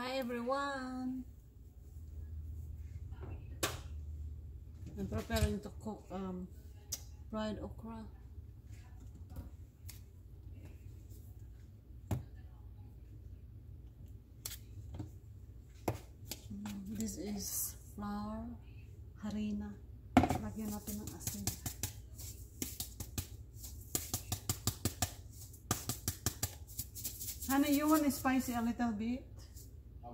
Hi everyone! I'm preparing to cook um, fried okra. Mm, This is flour, harina. Lagyan natin ng asin. Honey, you want spicy a little bit?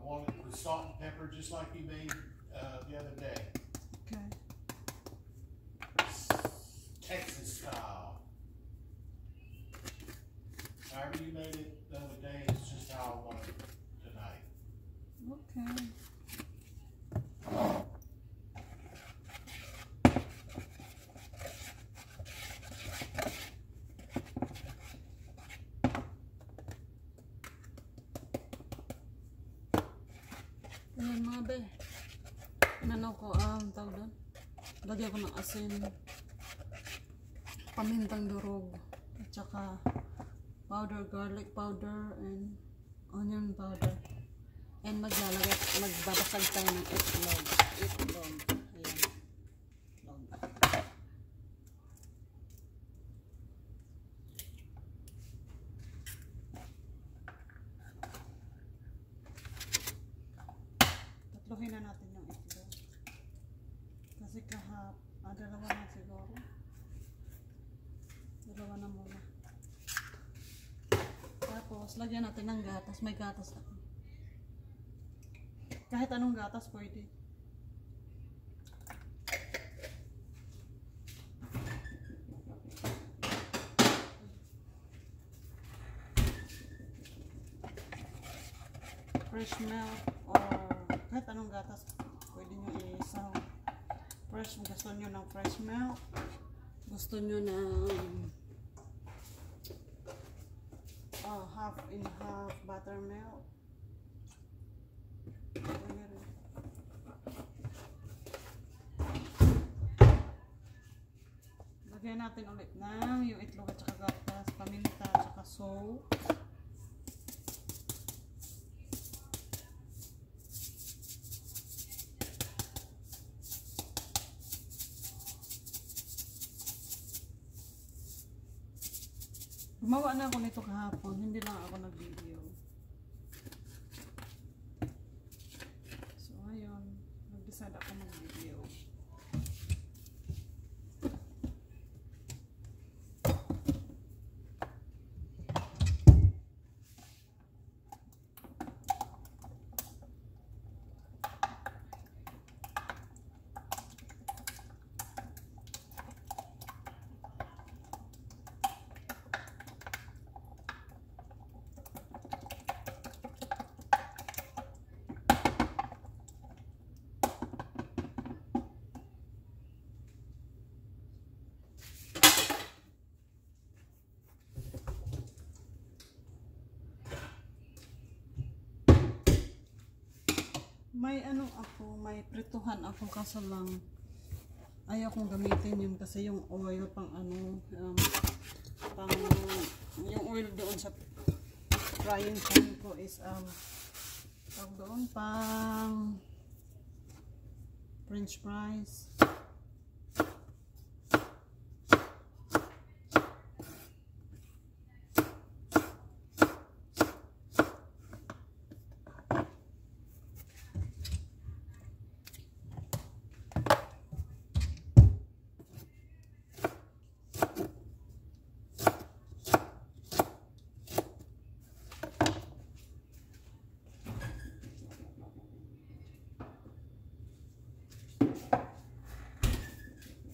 It with salt and pepper, just like you made uh, the other day, Okay. Texas style. However you made it the other day, it's just how I want it tonight. Okay. Inano ko, ah, ang tawag doon. Lagyan ko ng asin. Pamintang durog. At saka powder, garlic powder, and onion powder. And maglalagay, magbabasag tayo ng itlog. Itlog. Tatluhin na natin yung itlog. Kasi kahap, ah, dalawa na siguro. Dalawa na muna. Tapos, lagyan natin ng gatas. May gatas ako. Kahit anong gatas pwede. Fresh milk or kahit anong gatas pwede nyo isaw. Fresh, gusto nyo ng fresh milk. Gusto nyo ng oh, half in half buttermilk. Lagyan natin ulit ng yung itlog at saka gatas, paminta at saka salt. Gumawa na ako nito kahapon, hindi lang ako nag-video. So, ayun. Nag-decide ako mag-video. May ano ako, may prituhan ako kaso lang ayaw kong gamitin yun kasi yung oil pang ano, um, pang yung oil doon sa frying pan ko is um tawag doon pang french fries.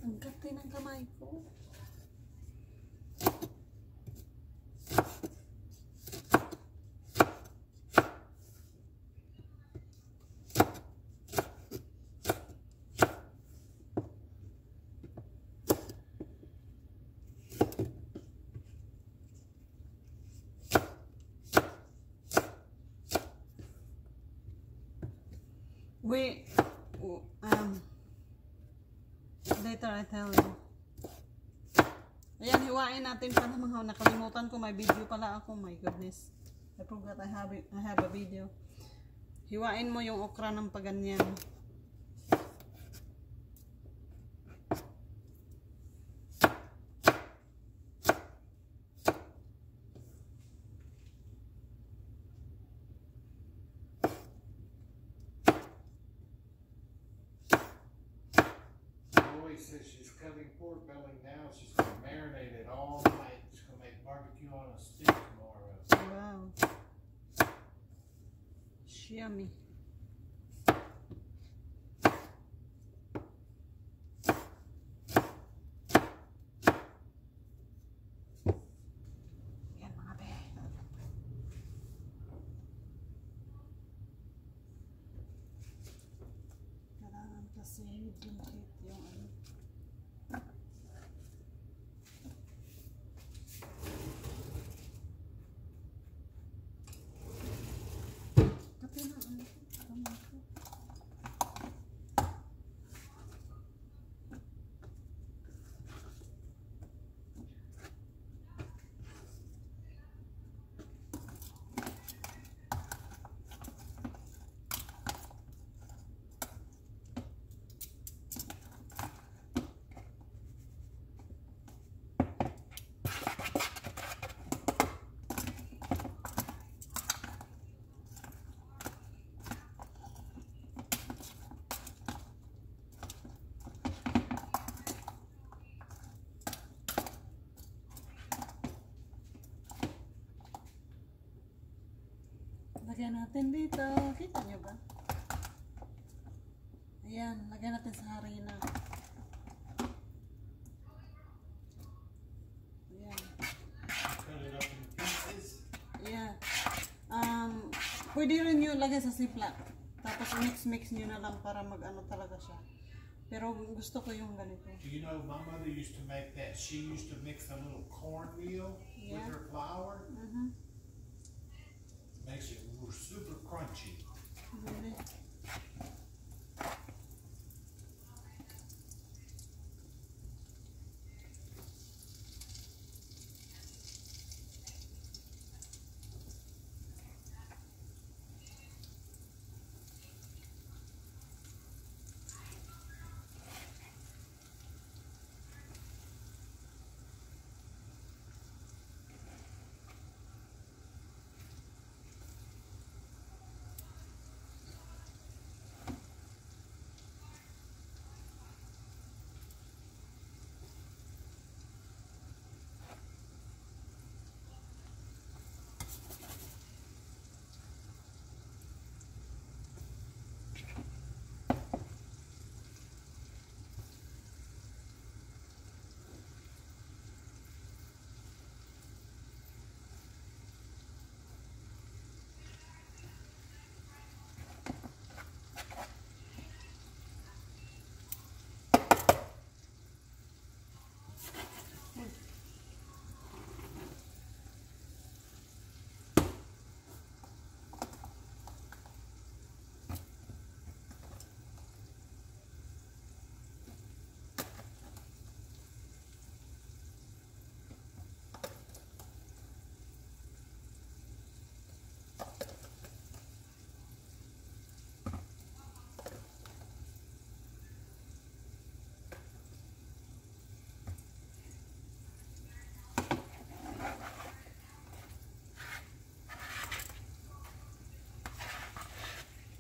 Ang gati ng kamay ko. We, um, Later, I tell you. Ayan, hiwain natin pala mga nakalimutan ko. May video pala ako. My goodness. I forgot I have, it, I have a video. Hiwain mo yung okra ng paganyan. Says she's cutting pork belly now, she's gonna marinate it all night, she's gonna make barbecue on a stick tomorrow. Wow. Yummy. Be. Kailangan kasi heat yung ano. Natin dito. Kita nyo ba? Ayan, lagyan natin sa harina. Ayan. Ayan. Um, pwede rin nyo lagay sa ziplock. Tapos mix-mix nyo na lang para mag-ano talaga siya. Pero gusto ko yung ganito. Do you know, my mother used to make that, she used to mix a little cornmeal with Yeah. her flour, Mhm. makes it super crunchy. Hindi.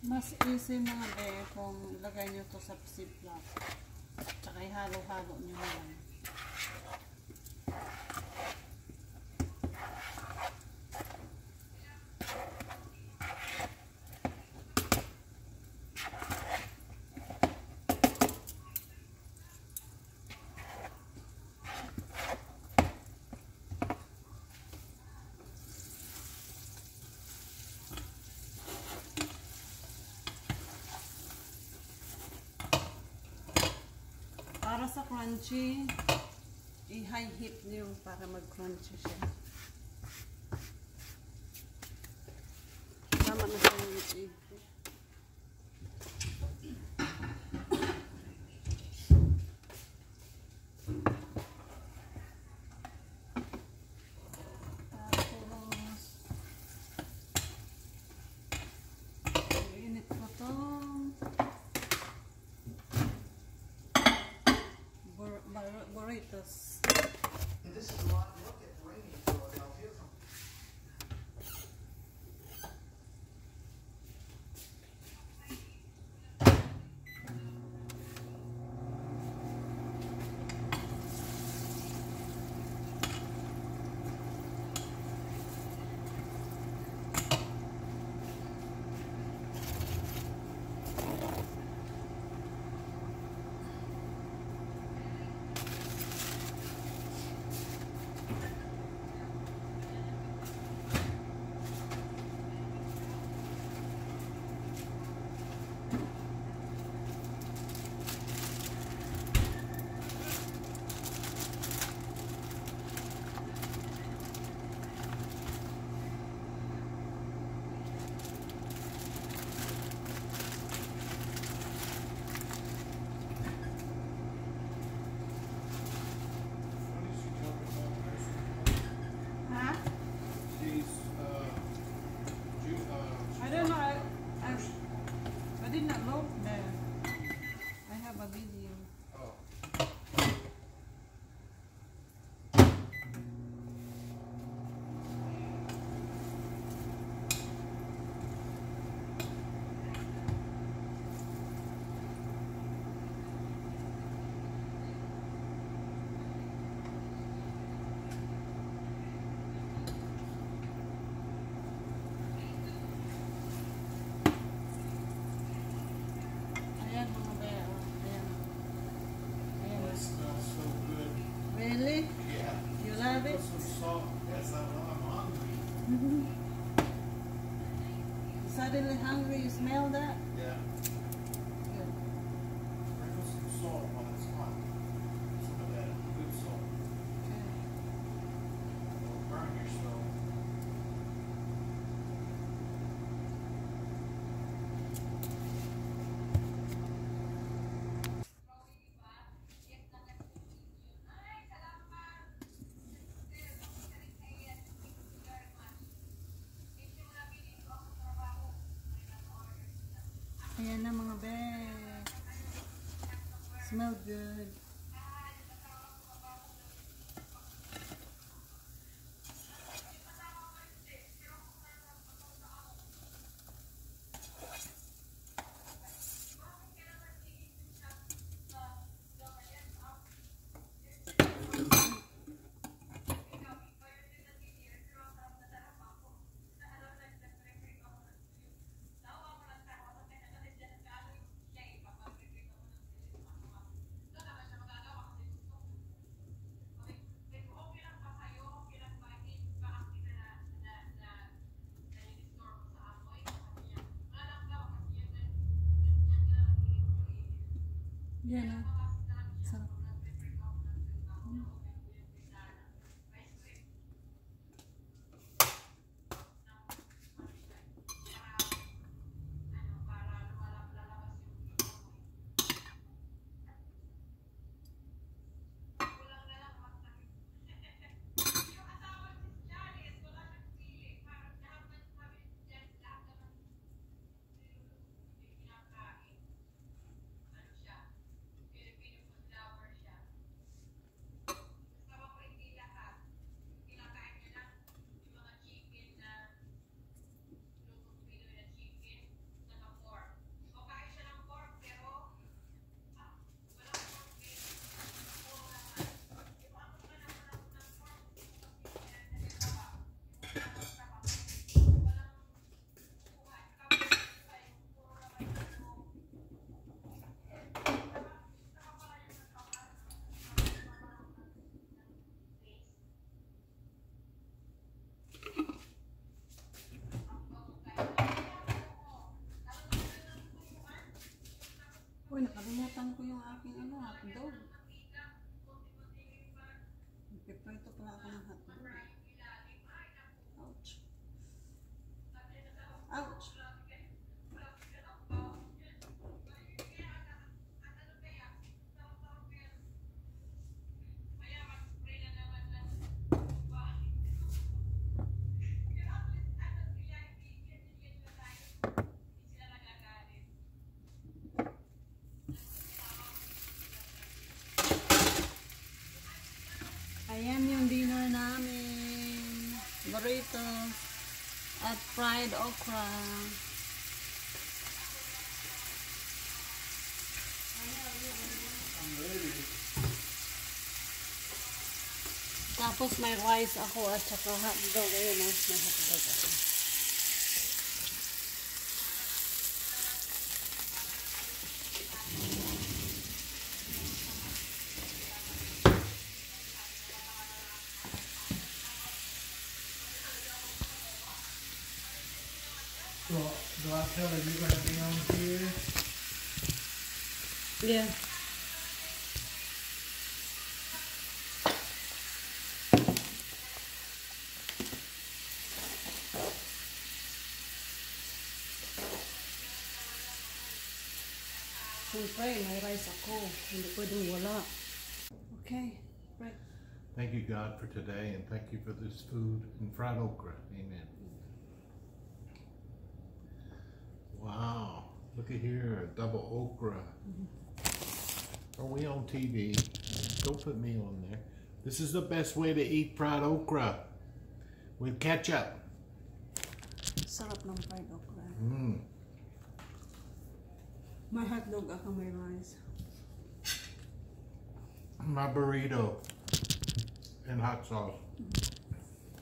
Mas easy mga be kung ilagay nyo to sa ziplock. Tsaka ihalo-halo nyo na lang. Para sa crunchy, i-high heat nyo para mag-crunchy siya. Suddenly hungry. You smell that? Ayan na mga be. Smell good. Yeah. Nakalimutan ko yung aking ano, hotdog. Nagpiprito pala ako ng hotdog. Ouch. Ouch. Ayan yung dinner namin. Burritos at fried okra. Tapos may rice ako at saka hotdog. Ayun may hotdog ako. Yeah. Siyempre, may rice ako. Hindi pwedeng wala. Okay. Right. Thank you, God, for today, and thank you for this food and fried okra. Amen. Wow. Look at here, double okra. Are we on TV? Don't put me on there. This is the best way to eat fried okra with ketchup. Sarap ng fried okra. Mm. May hotdog ako, may rice. My burrito and hot sauce.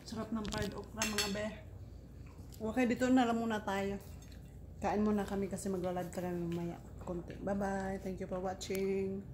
Sarap ng fried okra, mga be. Okay, dito na lang muna tayo. Kain muna kami kasi magla-live kami mamaya. Konti. Bye-bye. Thank you for watching.